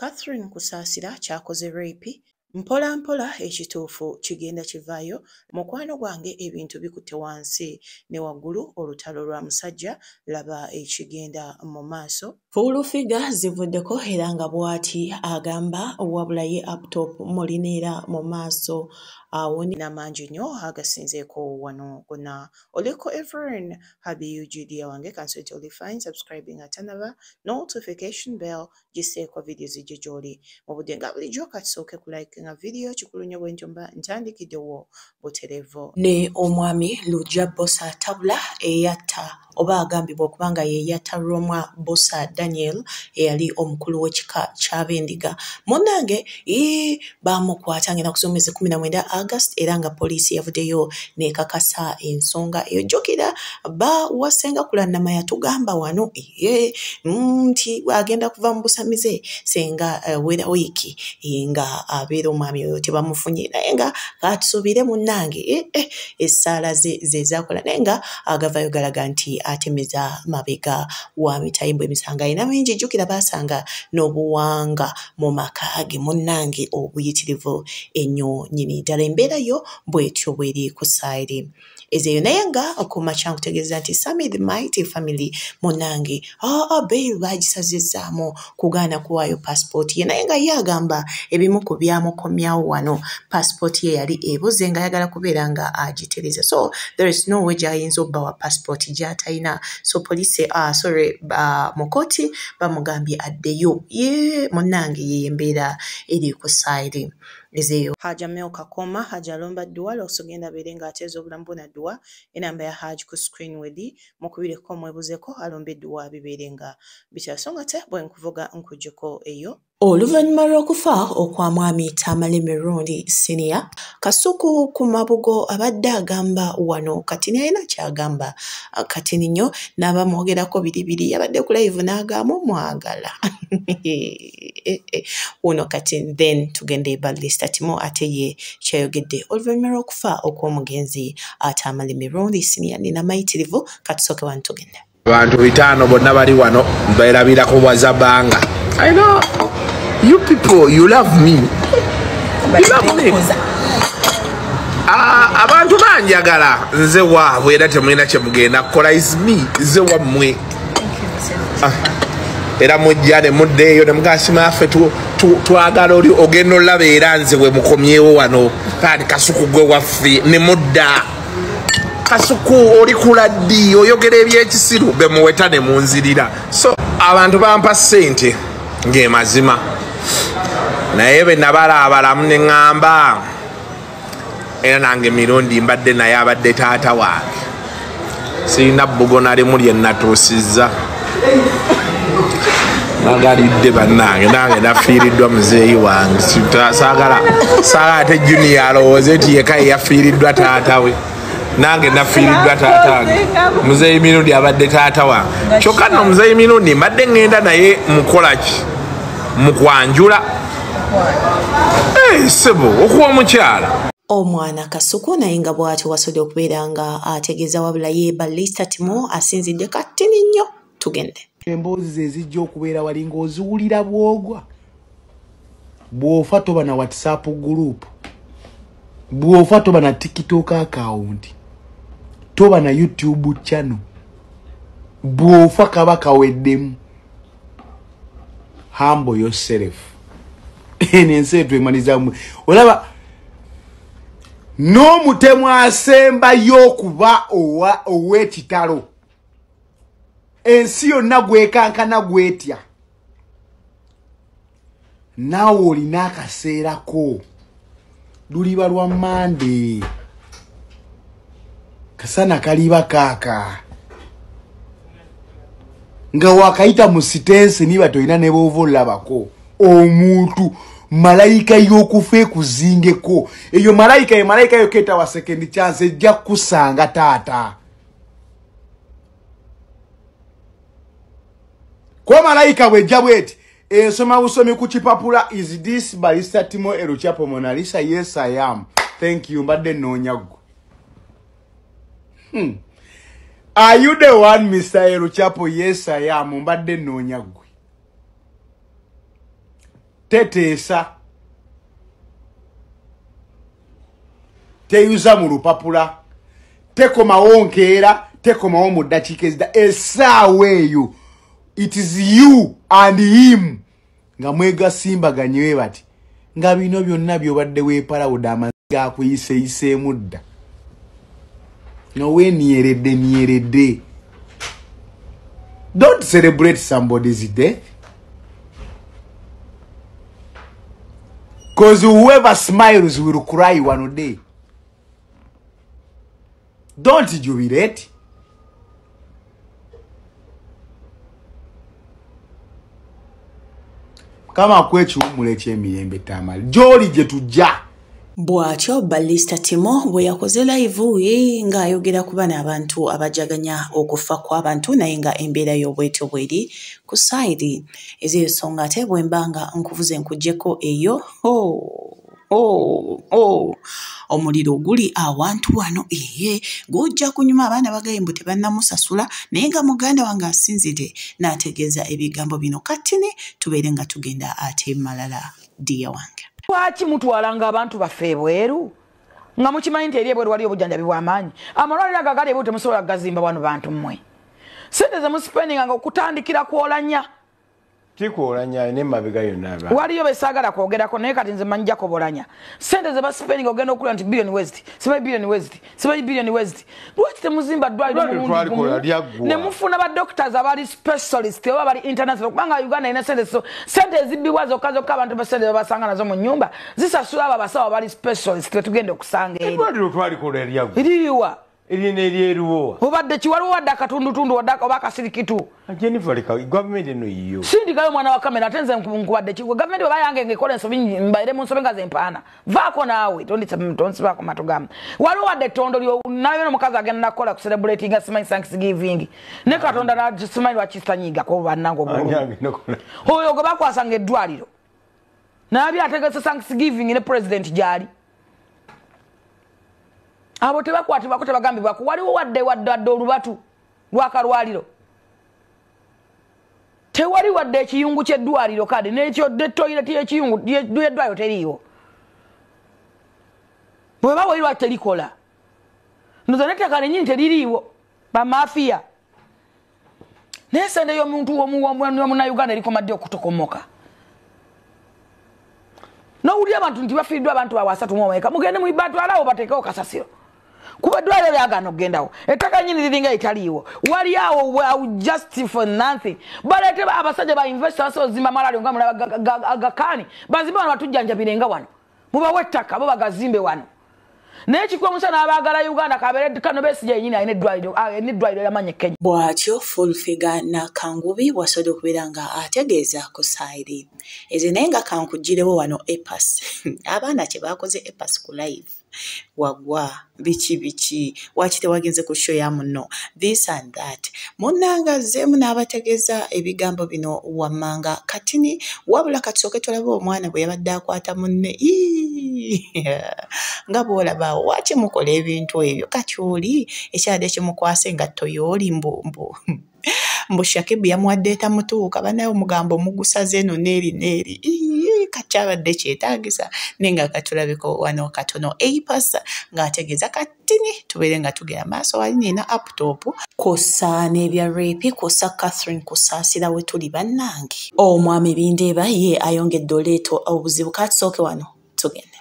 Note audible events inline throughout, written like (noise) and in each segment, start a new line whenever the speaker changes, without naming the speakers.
Catherine Kusaasira kyakoze rape mpola mpola ekituufu kigenda kivaayo mukwano gwange ebintu bikutte wansi. Ne waggulu olutalo lwa musajja laba ekigenda mu maaso. Fuulufiga zivuddeko era nga bw'ati agamba wabula ye aptop mulineera mu maaso. Awo namangi nnyo agasinzeeko wano gonna. Oliko everin habiyugidia wange kanswete oli fine subscribing atanaba notification bell giseeko vidiyo zijjo gy'oli. Mu budde nga bulijjo katusooke ku like nga vidiyo kikulu nnyo bwe ntyo mba ntandikiddewo buterevu ne omwami lujja bosa tabula eyatta oba agambibwa okuba nga ye yatta Roma Bosa Daniel eyali omukulu w'ekika ky'abendiga munnange baamukwata ngenda kusoma mwezi kumi na mwenda August era nga poliisi yavuddeyo n'ekakasa ensonga eyo jjukira bawasenga kulannama yatugamba wano ye nti agenda kuva mu busamize senga uh, wera wiiki nga abeera omwami oyo tebamufunye naye nga katusuubire munnange eh, eh, essaala ze zezakola naye nga agavayo galaga nti atemeza mabega wa mitayimbwa emisanga. Ayina mingi jjukira baasanga n'obuwanga mu maka ge munnange obuyitirivu ennyo nyini ddala embeera yo bw'etyo bw'eri ku saayiri ezeyo naye nga okumakya nkutegeeza nti sami the mighty family munange. Aa beeyi bagisazizaamu kugaana kuwaayo paasipooti ye naye nga ye agamba ebimu ku byamukomyawo wano. Paasipooti ye yali ebuze nga ayagala kubeera nga agitereza so there is no way gy'ayinza obbawa paasipooti gy'atalina so poliisi uh, sorry uh, mu kooti bamugambye addeyo. Ye munnange ye embeera eri ku saayiri ezeyo haja meo kakoma haja alomba dduwa lwosogenda abeere ng'ateeza obulamu bwe na dduwa enamba ya haji ku screen wedi mukubireko mwebuzeko alomba edduwa bibeere nga. Bikyasonga te bwe nkuvuga nkujjeko eyo oluvannyuma lw'okufa okwa mwami tamale mirundi sinia kasuku ku mabugo abadde agamba wano katini alina kyagamba katini nnyo n'abamwogerako biribiri abadde ku live n'agamba omwagala. (laughs) Wuno kati then tugende balista timo ate ye kyayogedde oluvannyuma lw'okufa okw'omugenzi atamale mirundi sinia nina mayitirivu katusooke wano tugende
abantu bitaano bonna bali wano beerabirako bwazabanga i know. You people you love me. Ah, abantu banjagala. Nze waabwe era temulina kyemugenda kukola. Is me. Nze wammwe. Ah, era mujja ne muddeeyo ne mugasima yaffe tu- tu- twagala oli ogenda olaba era nze we mukomyewo wano. Kandi kasuku gwe waffe ne mudda kasuku oli kuladdi oyogera ebyekisiru be muweta ne munzirira. So abantu bampa ssente ng'emazima naye be nabala abalamu ne ŋŋamba era nange emirundi mbadde naye abadde taata wange sirina bbugona limu lye natuusizza. Nagalidde bannange nange nafiiriddwa muzeeyi wange. Sita- saagala ate junior alowooze nti yeka yeyafiiriddwa taata we nange nafiiriddwa taata. wange muzeeyi mirundi abadde taata wange kyokka nno muzeeyi mirundi mbadde ŋŋenda naye mukolaki mukwanjula. Eh, sebo okuwa omukyala.
Omwana kasuku naye nga bw'atyo wasobodde okubeera nga ategeeza wabula ye balista timo asinzidde katini nnyo. Tugende.
Emboozi ze zijja okubeera wali ng'oziwulira bwogwa. Bw'ofa toba na whatsapp group. Bw'ofa toba na tiktok account toba na youtube channel. Bw'ofa kaba kaweddemu humble yourself. (laughs) Eno ensi etwemanizamu olaba n'omutemu asembayo okuba ow'ekitalo. Ensi yonna gwekankana gwetya. Naawe olina akaseerako luliba lwa mande kasana kaliba kaaka nga wakayita mu sitensi niba tolina ne boova olabako omuntu malayika y'okufa ekuzingeko eyo malayika ye malayika yoketa wa sekendi chance ejja kukusanga taata. Kuba malayika bwejja bweti ensoma busomi ku kipapula is this balista timo eruchapo monalisa yes i am. Thank you. Mbadde noonya ggwe hmm. are you the one mr eruchapo? Yes i am. Mbadde noonya ggwe. Teteesa. Teyuza mu lupapula. Tekomawo nkeera. Tekomawo mu ddakiika ezida. Essaawa eyo. It is you and him. Nga mwegasimbaganyewe bati nga bino byonna byobadde weeparawuda amazi gakuyiseyiseemu dda noweeniyeredde niyeredde don't celebrate somebody's death because whoever smiles will cry one day. Don't jubilate. Kama kwekiwumula ekyemirembe tamali. Gyoli gye tujja
bw'atyo balista timo bwe yakoze live ye ng'ayogera ku bana abantu abajaganya okufa kw'abantu naye nga embeera y'obwetyo bweri ku saidi ez'ensonga ate bwe mba nga nkuvuze nkuggyeko eyo omuliro guli awantu wano eye gujja kunyuma abaana bagaye mbu tebannamusasula naye nga muganda wange asinzire n'ategeeza ebigambo bino. Katini tubeere nga tugenda ate malala diya wange
lwaki mutwalanga abantu baffe ebweru? Nga mukimanyi nti eri ebweru wali obujjanjabi bwamaanyi amalwaliro ago agali ebweru temusobola gazimba bano bantu mmwe. Sente zemusipendinganga okutandikira kwolanya
kikwolanya nemabega yonna aba
waliyo besaagala kwogerako naye kati nze manjja kobolanya sente ze basipendinga ogenda okulira nti billion west simanyi billion west simanyi billion west lwaki temuzimba ddwaliro
Eddwaliro
mulundi gumu ne mufuna badoctors abali specialist oba bali international. Kubanga uganda erina sente so sente ezibbibwa zokka zokka abantu basente babasanga nazo mu nyumba zisasula abo abasawo abali specialist tetugenda okusanga eri.
Eddwaliro twalikola eryaggwa
eriwa
erina eryeriwo
obadde kiwaliwo wadde akatundutundu wadde oba akasirikitu
leka gavumenti eno yiyo.
Sindikayo omwana wa kamera ate nze nkubadde kigwe gavumenti bwe bayange ngaekola ensobi mbaire mu nsobi nga zempaana vaako naawe tonsibaako matu gamu. Waliwo wadde ettondo nayo nomukazi agenda nakukola ku celebrating nga simanyi thanksgiving. Ne katonda na- simanyi
Anyange nokola.
oyo gwe bakwasanga eddwaliro. Nabye ategese thanksgiving ne president gyali abo tebakwatibwako tebagambibwako waliwo wadde wadde wadde olubatu lwakalwaliro tewali wadde ekiyungu kyeddwaliro kale nekyo detoireti yekiyungu yeddwaliro teriiwo. Bweba wairwa terikola? Ndoza nettaka lenyini teririiwo bamafiya naye sente y'omuntu womunauganda erikomadde okutokomoka. Nowulira abantu nti bafiiriddwa abantu bawasatu muomeka mugende mubatwalawo batekewo kasasiro kuba eddwaliro lyagana okugendawo ettaka nyini liringa etaliiwo. Wali awo just for nothing. Baleete ba- abasajja ba investor basobola ozimba amalwaliro nga mulaba agakaani bazimbe wano batujjanjabirenga wano. Mubawe ettaka bo bagazimbe wano. Naye ekikuba musana abaagala uganda kabeere kano beesija yenyini alina eddwaliro ah, lyamanya kenya.
Bw'atyo fulfiga nakangubi wasobodde okubeera nga ategeeza ku saidi ezo naye nga kankugirewo wano epas. (laughs) Abaana kye baakoze epas ku live wagwa biki biki. Waki tewagenze ku show ya muno. This and that. Munnanga zzeemu n'abategeeza ebigambo bino wammanga. Katini wabula katusooke tulabe omwana bwe yabadde akwata munne. (laughs) Nga bw'olabaawo waki mukola ebintu ebyo? Kati oli ekyadde kimukwase nga toyooli mbu mbu mbu shakibu yamuwadde etamutuuka. Banaye omugambo omugusaze eno neeri neeri kakyabadde kyetaagisa. Naye nga katulabeko wano katono eipasa ng'ategeeza katini tubeere nga tugera maaso wali nina aputopu kw'ossa n'ebya reepi kw'ossa catherine kusaasira we tuli bannange. Omwami bindeeba ye ayongedde oleeto obuzibu. Katusooke wano tugende.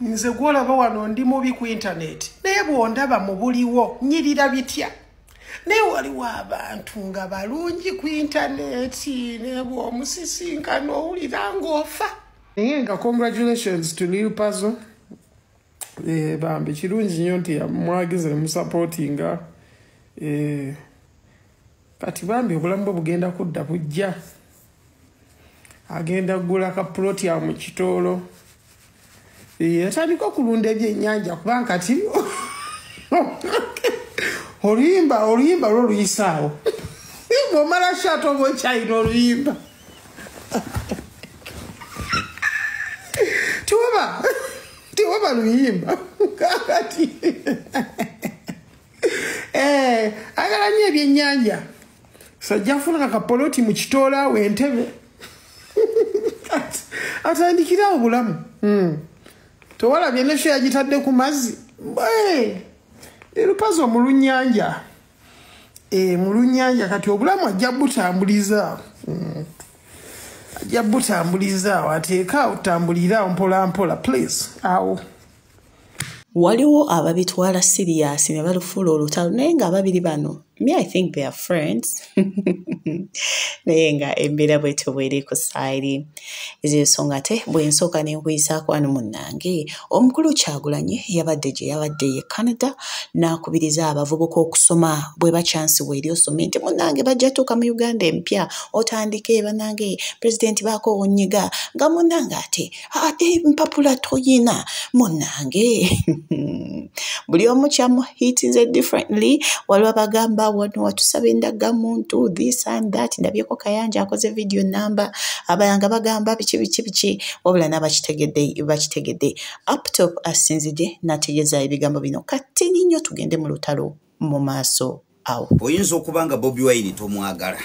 Nze gwolaba wano ndi mubi ku intaneti naye bwondaba mu buliwo nyirira bitya waliwo abantu nga balungi ku intaneti naye bw'omusisinkana owulira ng'ofa. Naye nga congratulations to lil puzzle eh, bambi kirungi nnyo nti mwagize ne musapootinga eh, kati bambi obulamu bwe bugenda kudda bujja. Agenda kugula kapuloti ya mu kitoolo yatandika okulunda ebyennyanja kubanga kati (laughs) oluyimba oluyimba lwo luyisaawo bwomala shate oba okyayina oluyimba? Tiwaba tiwaba luyimba. Kakati Eh, agala nnyo ebyennyanja. Sajja afunaka kapoloti mu kitoola awo entebe. Kati- atandikire obulamu Mm. tewalabye nefe yagitadde ku mazzi Bwe, erupazo mu lunnyanja. Eh, mu lunnyanja kati obulamu ajja butambuliza Mm. ajja butambuliza awo ateeka awo tambulire awo mpolampola please. Awo.
Waliwo ababitwala sirias ne balufuula olutalo naye ng'ababiri bano me i think they are friends. (laughs) Naye nga embeera bwetyo bweri ku sairi ezensonga te bwensooka nenkuyisaako wano munnange omukulu kyagulanye yabadde gye yabadde ye canada n'akubiriza abavubuka okusoma bwe bakyansiwa eri osome nti munnange bajja tuuka mu uganda empya otandike bannange pulezidenti baako onyiga nga munnange ate ate mpapula toyina munnange. (laughs) Buli omu kyamuhitinze differently. Waliwo abagamba wano watusaba endagamuntu this and that ndabyeko kayanja akoze video namba abalanga bagamba biki biki biki wabula n'abakitegedde bakitegedde. Uptop asinzidde n'ategeeza ebigambo bino kati nnyo tugende mu lutalo mu maaso awo.
Oyinza okuba nga bobi wine tomwagala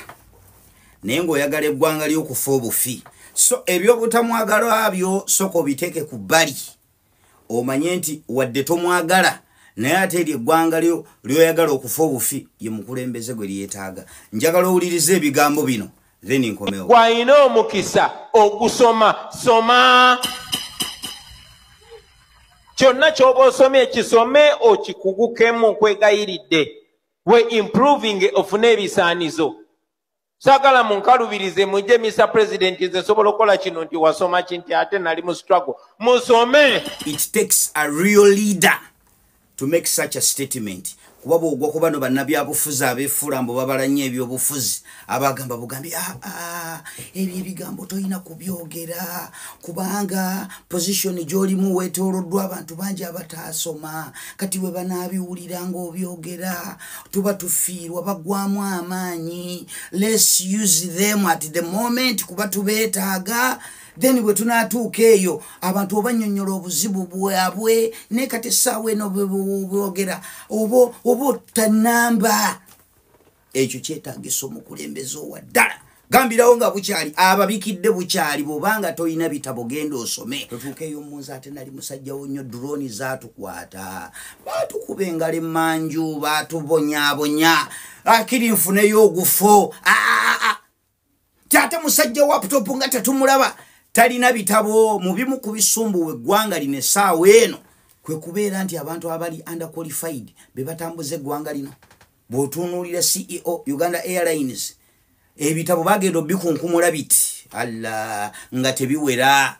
naye ng'oyagala eggwanga ly'okufa obufi so ebyobutamwagala byo soka obiteeke ku bbali. Omanye nti wadde tomwagala naye ate eri eggwanga lyo lyoyagala okufa obufi ye mukulembeze gwe lyetaaga. Njagala owuliriza ebigambo bino then nkomewo.
Gwalina omukisa ogusoma soma. Kyonna kyoba osomye kisome okikugukemu nkwegayiridde we improving ofune ebisaanizo. Saagala munkalubirize mujje mr president nze sobola okukola kino nti wasoma ki nti ate nali mu struggle. Musome!
It takes a real leader to make such a statement. Kuba bwogwa ku bano bannabyabufuzi abeefuula mbu babala nnyo ebyobufuzi abagamba bugambi aa ebyo ebigambo tolina kubyogera. Kubanga positioni gy'olimu weetooloddwa abantu bangi abataasoma. Kati bwe banaabiwulira ng'obyogera tuba tufiirwa bagwamu amaanyi. Lets use them at the moment kuba tubeetaaga then bwe tunaatuuka eyo. Abantu obanyonyola obuzibu bwabwe naye kati essaawa eno bwogera oba otanamba ekyo kyetagisa omukulembeze owa ddala. Gambirawo nga bukyali ababikidde bukyali bwobanga tolina bitabo genda osome. Totuuka eyo munsi ate nali musajjawo nnyo droni zaatukwata. Baatukuba engalo emanju baatubonyabonya. Akiri nfuneyo ogufo. Ti ate musajja wa putopu nga tetumulaba talina bitabo mu bimu ku bisumbuwa eggwanga lino essaawa eno kwe kubeera nti abantu abali underqualified be batambuza eggwanga lino. Bw'otunuulira ceo uganda airlines ebitabo bagenda obikunkumula biti. Alla nga tebiwera.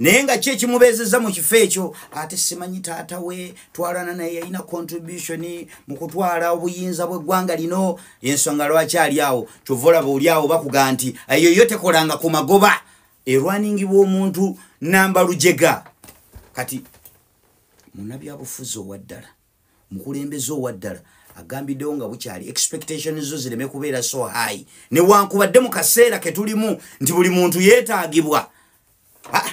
Naye nga ki ekimubeezezza mu kifo ekyo? Ate simanyi taata we twalana naye yalina contribution mu kutwala obuyinza bw'eggwanga lino. Ensonga lwaki ali awo? Kyova olaba oli awo bakuga nti eyo yo tekolanga ku magoba erwaningibwa omuntu namba lujega. Kati munabyabufuzi owa ddala mukulembeze owa ddala agambiddewo nga bukyali expectation zo zireme kubeera so high. Newankubadde mu kaseera ketulimu nti buli muntu yeetaagibwa. Ah,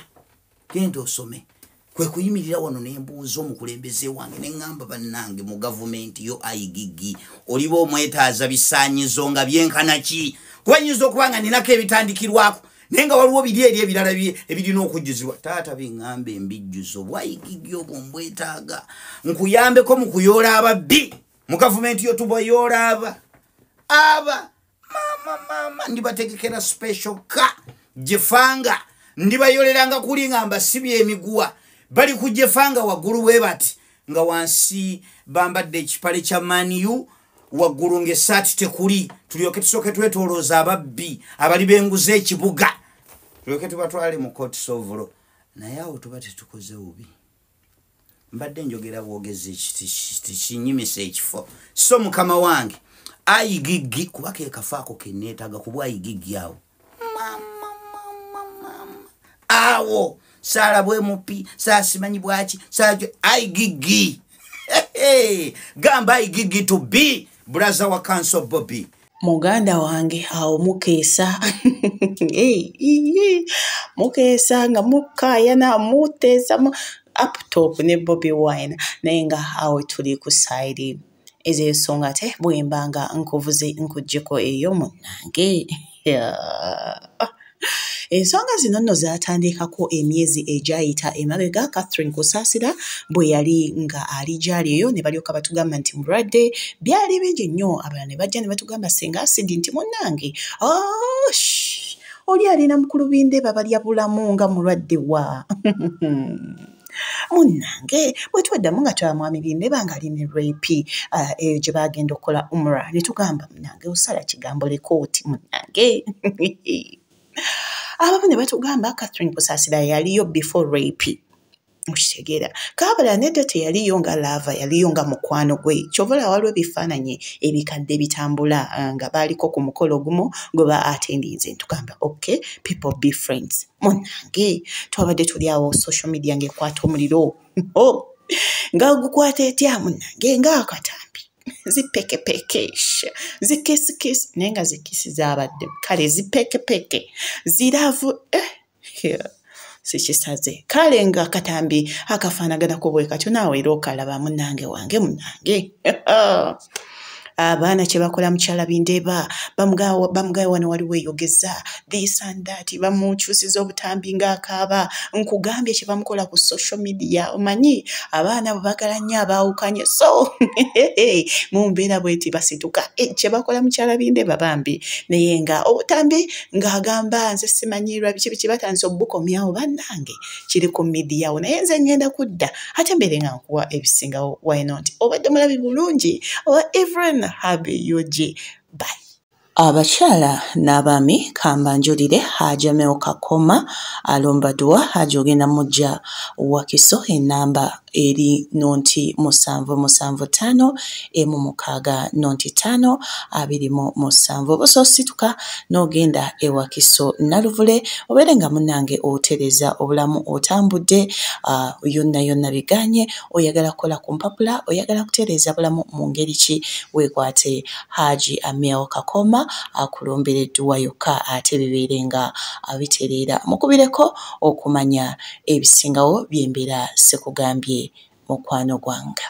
genda osome. Kwe kuyimirira wano nembuuza omukulembeze wange neŋŋamba bannange mu gavumenti yo aigigi oliba omwetaaza bisaanyizo nga byenkanaki kuba nyinza okuba nga ninako ebitandikirwako naye nga waliwo biri eri ebirala ebirina okujjuzibwa. Taata biŋŋamba embijjuzo bwayigigi obwo mbwetaaga nkuyambeko mu kuyoola ababbi. Mu gavumenti yo tubayoola aba. Aba mama mama ndibategekera special ka jefanga ndibayoleranga kuli nga mbasibye emiguwa bali ku jefanga waggulu bwe bati nga wansi bambadde ekipale kya maniu waggulu ngaesaati tekuli. Tulyoke tusooke twetolooza ababbi abali benguza ekibuga tulyoke tubatwale mu court sovulo naye awo tuba tetukoze bubi. Mbadde njogera bwogezi tikinyimisa ekifo. So mukama wange ayigigi kuba kekafaako keneetaga kubwa ayigigi awo. Mama, mama, mama. awo saala bwe mupi saasimanyi bwaki saajo ayigigi. (laughs) Gamba ayigigi to b brother wa council bobby
muganda wange awo mukeesa. (laughs) Mukeesa nga mukaayana muteesa mu uptop ne bobi wine. Naye nga awo tuli ku saidi ezo ensonga te bwembanga nkuvuze nkuggyeko eyo munnange (laughs) Yeah. Ensonga zino nno zatandikako emyezi egyayita emabega. Catherine kusaasira bwe yali nga ali gyali eyo ne balyoka batugamba nti mulwadde byali bingi nnyo. Abalala ne bajja ne batugamba senga asidi nti munnange. Osh oli alina mukulu bindeba balya bulamu nga mulwadde wa? (laughs) Munnange bwe twaddamu nga twamwami bindeba nga ali ne rapi eyo gye bagenda okukola umra ne tugamba munnange osala kigambo lekooti munnange (laughs) abamu ne batugamba catherine kusaasira yaliyo before rapi okitegeera kaabala nedda teyaliyo nga laava yaliyo nga mukwano gwe. Kyovala waliwo ebifaananyi ebikadde bitambula uh, nga baaliko ku mukolo gumu gwe ba attendinze ntugamba okay people be friends. Munange twabadde tuli awo social media ngaekwata omuliro. (laughs) Oh, nga gukwata etya munange ngaakatambi zipekepekesha zikisikisi naye nga zikisi zabadde. Kale zipekepeke ziravu eh, sikisaze. Kale nga akatambi akafaanaganako bwe katyo naawe era okalaba munange wange munange (laughs) abaana kyebakola mukyala bindeba bamugawe wano waliwo eyogeza this and that bamukyusiza obutambi ngaakaaba nkugambye kyebamukola ku social media. Omanyi abaana bwe bagala nnyo abaawukanye so (laughs) mumbeera bweti basituka. Eh, kyebakola mukyala bindeba bambi. Naye nga obutambi ng'agamba nze simanyirwa biki biki batandise obukomyawo bannange kiri ku midiyawo naye nze ngenda kudda ate mbeere nga nkuwa ebisingawo wino nti obadde mulabi bulungi owa evren Have Habi UJ. Bye. Abakyala n'abaami kambanjulire hajameo kakoma alombadwa haja ogenda mujja wakiso enamba eri nonti musanvu musanvu tano emu mukaaga nonti tano abiri mu musanvu. Obusa osituka n'ogenda ewakiso naluvule obeere nga munange otereza obulamu otambudde yonna yonna biganye oyagala kukola ku mpapula oyagala kutereeza bulamu mu ngeri ki? Weekwate haji amiao kakoma akulombereddwa yokka ate bibeere nga abitereera. Mukubireko okumanya ebisingawo byembeera sekugambye mukwano gwanga